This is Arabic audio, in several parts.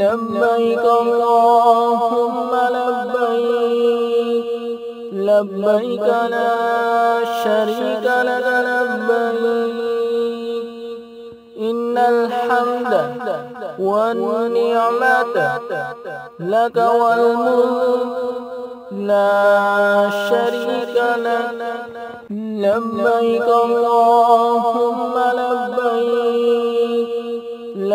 لبيك اللهم لبيك لبيك لا شريك لك لبيك. إن الحمد والنعمة لك والملك لا شريك لك. لبيك اللهم لبيك.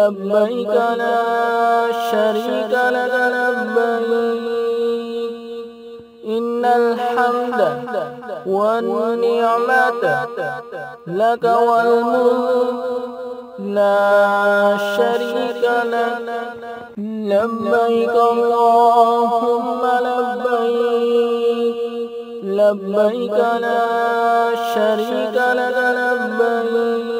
لبيك لا شريك لك لبيك. إن الحمد والنعمة لك والملك لا شريك لك. لبيك اللهم لبيك. لبيك لا شريك لك لبيك.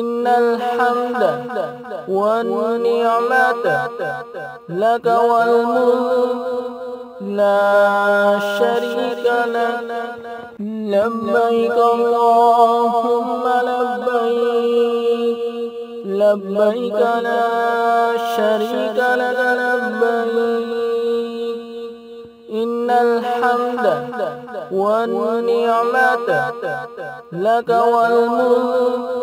إن الحمد والنعمة لك والملك. لا شريك لك. لبيك اللهم لبيك. لبيك لا شريك لك. لبيك. إن الحمد والنعمة لك والملك.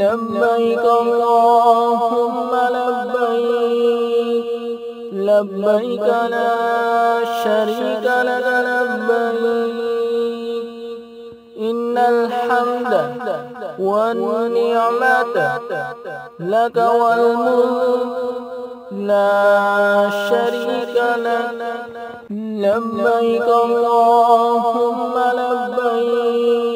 لبيك اللهم لبيك لبيك لا شريك لك لبيك. إن الحمد والنعمة لك والملك لا شريك لك. لبيك اللهم لبيك.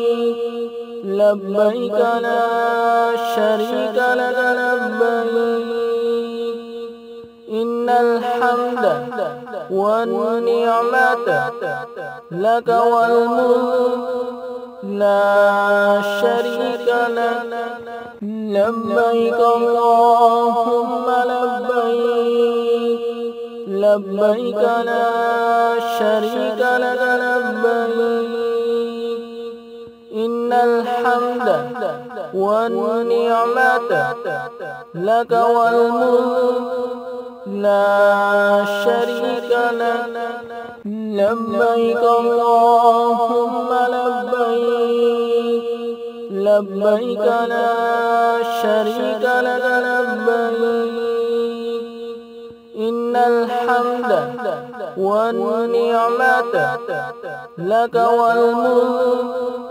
لبيك لا شريك لك لبيك. إن الحمد والنعمة لك والملك لا شريك لك. لبيك اللهم لبيك. لبيك لا شريك لك لبيك. إن الحمد والنعمة لك والملك لا شريك لك. لبيك اللهم لبيك. لبيك لا شريك لك لبيك. إن الحمد والنعمة لك والملك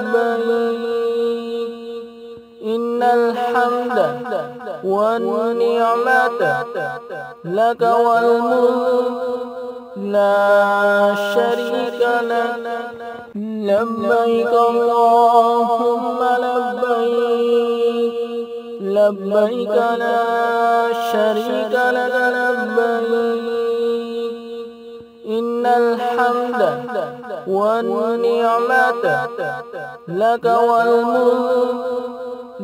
الحمد والنعمة لك والملك. لا شريك لك. لبيك اللهم لبيك. لبيك لا شريك لك. لبيك. إن الحمد والنعمة لك والملك.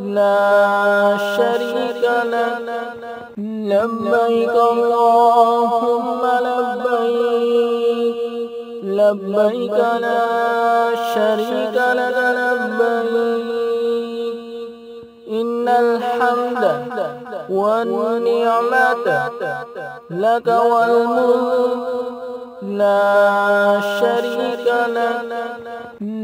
لا شريك لك. لبيك اللهم لبيك. لبيك لا شريك لك. لبيك. إن الحمد والنعمة لك والملك. لا شريك لك.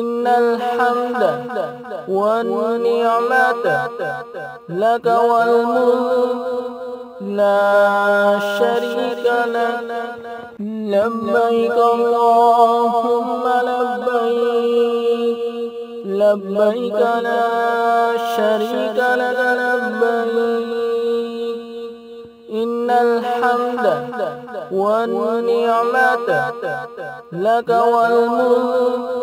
إن الحمد والنعمة لك والملك. لا شريك لك. لبيك اللهم لبيك. لبيك لا شريك لك. لبيك. إن الحمد والنعمة لك والملك.